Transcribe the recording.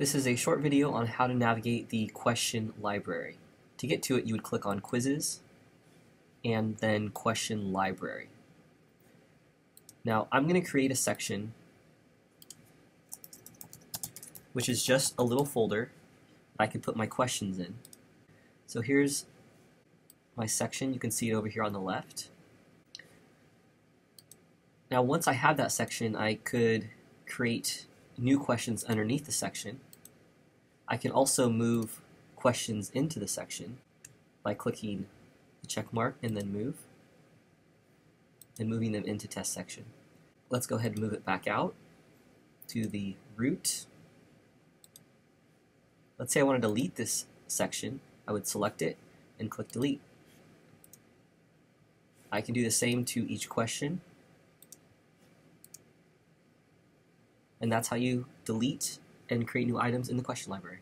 This is a short video on how to navigate the question library. To get to it, you would click on Quizzes and then Question Library. Now, I'm going to create a section which is just a little folder that I can put my questions in. So here's my section. You can see it over here on the left. Now, once I have that section, I could create new questions underneath the section. I can also move questions into the section by clicking the check mark and then move and moving them into test section. Let's go ahead and move it back out to the root. Let's say I want to delete this section. I would select it and click delete. I can do the same to each question. And that's how you delete and create new items in the question library.